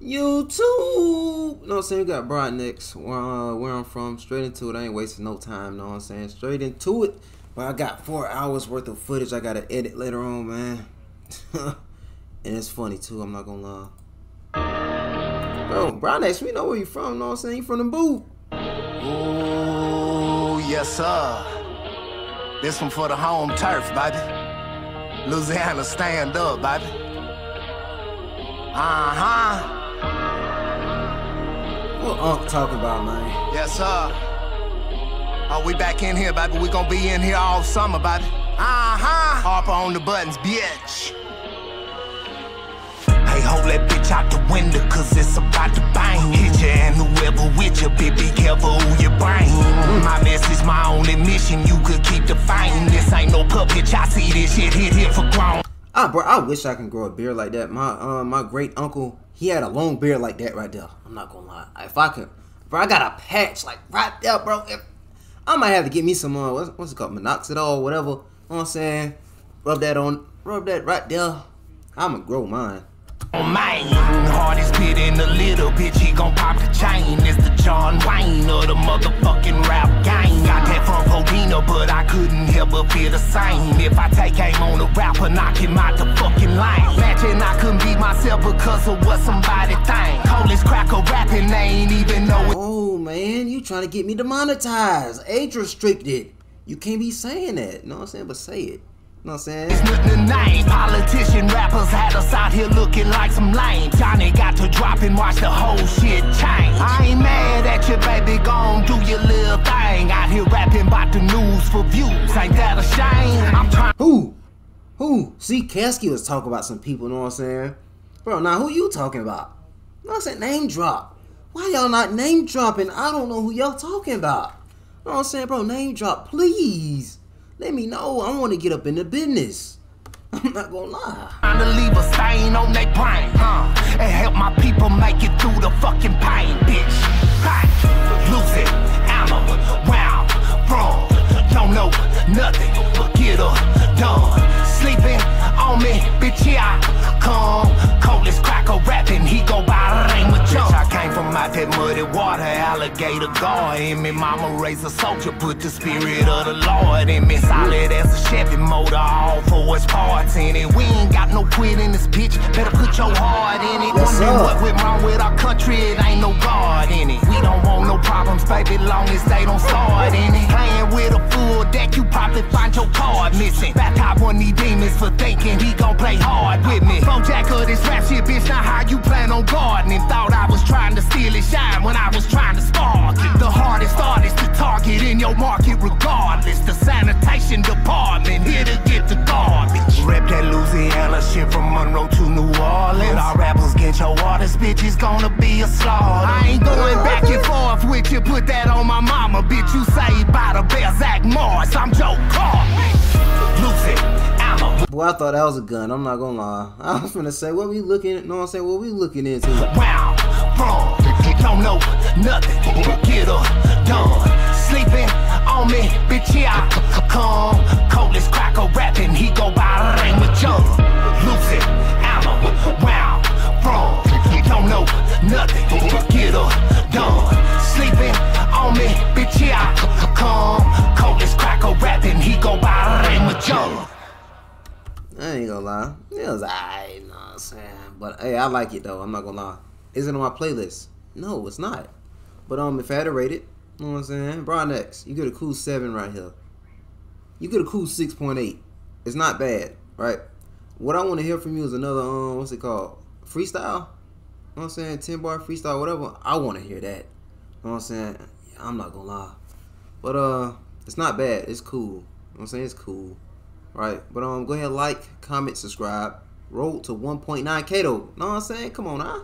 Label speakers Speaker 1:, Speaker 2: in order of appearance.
Speaker 1: YouTube. You know what I'm saying? We got Broad uh, where I'm from. Straight into it. I ain't wasting no time. You know what I'm saying? Straight into it. But I got four hours worth of footage I gotta edit later on, man. and it's funny too, I'm not gonna lie. Bro, Broad we know where you from, you know what I'm saying? You from the boot.
Speaker 2: Ooh, yes, sir. This one for the home turf, baby. Louisiana, stand up, baby. Uh-huh.
Speaker 1: What Unc talking about, man?
Speaker 2: Yes, sir. Oh, we back in here, baby. We gonna be in here all summer, baby. Uh-huh. Harper on the buttons, bitch. Hey, hold that bitch out the window, cause it's about to bang. Hit you and whoever with you, bitch, be careful who you bring. My message, my only mission, you could keep the fame. This ain't no puppet, I see this shit hit here for grown.
Speaker 1: Ah, bro, I wish I can grow a beard like that. My uh, my great uncle, he had a long beard like that right there. I'm not gonna lie. If I could, bro, I got a patch like right there, bro. If, I might have to get me some uh, what's, what's it called, minoxidil or whatever. You know what I'm saying? Rub that on, rub that right there. I'ma grow mine.
Speaker 2: Man, hardest bit in little bitch, he gon' pop the chain. It's the John Wayne of the motherfucking rap gang. Got that from Podina, but I couldn't help but feel the same. If I take aim on a rapper, knock him out the fucking lane. Imagine I couldn't be myself because of what somebody think. Coldest cracker rapping, they ain't even know it.
Speaker 1: Oh man, you trying to get me demonetized, age restricted. You can't be saying that. You know what I'm saying? But say it. You know what I'm saying?
Speaker 2: It's nothing to name. Politician rappers had us out here looking like some lame. Johnny got to drop and watch the whole shit change. I ain't mad at you, baby. Gon' do your little the news for views. Ain't that a shame? I'm trying.
Speaker 1: Who? Who? See, Kasky was talking about some people, you know what I'm saying? Bro, now who you talking about? You know what I'm saying? Name drop. Why y'all not name dropping? I don't know who y'all talking about. You know what I'm saying, bro? Name drop, please. Let me know. I want to get up in the business. I'm not gonna lie.
Speaker 2: Trying to leave a stain on their brain, huh? And help my people make it through the fucking pain, out muddy water, alligator guard in me. Mama raised a soldier, put the spirit of the Lord in me. Solid as a Chevy motor, all for its parts in it. We ain't got no quit in this bitch, better put your heart in it.
Speaker 1: Yes,
Speaker 2: Wondering
Speaker 1: sir.
Speaker 2: what went wrong with our country, it ain't no God in it. We don't want no problems, baby, long as they don't start in it. Playing with a full deck, you probably find your card missing. Baptize one of these demons for thinking he gon' play hard with me. Phone jack of this rap shit, bitch, not how you plan on gardening. Thought I was trying to steal his shine when I was trying to spark it. The hardest artist to target in your market, regardless. The sanitation department here to get the garbage. Rep that Louisiana shit from Monroe to New Orleans. Our rappers get your artist, bitch, it's gonna be a slaughter. I ain't going back and forth with you, put that on my mama, bitch. You saved by the bear, Zach Morris. I'm Joe Carter. Lose it.
Speaker 1: Boy, I thought that was a gun. I'm not gonna lie. I was gonna say, what we looking at? Know I'm saying? What we looking into?
Speaker 2: Wow, wrong, don't know nothing, get her done. Sleeping on me, bitch, here I come. Coldest cracker rapping, he go by name of John. It, ammo, wow, wrong, don't know nothing, get her done. Sleeping on me, bitch, here I come. Coldest cracker rapping, he go by name of John.
Speaker 1: I ain't gonna lie. It was alright, you know what I'm saying? But hey, I like it though. I'm not gonna lie. Is it on my playlist? No, it's not. But um, if I had to rate it, you know what I'm saying? Brodnax, you get a cool seven right here. You get a cool six point eight. It's not bad, right? What I want to hear from you is another um, what's it called? Freestyle. You know what I'm saying? Ten bar freestyle, whatever. I want to hear that. You know what I'm saying? I'm not gonna lie. But uh, it's not bad. It's cool. You know what I'm saying? It's cool. Right. But um go ahead, like, comment, subscribe. Roll to 1.9K though. Know what I'm saying? Come on, huh?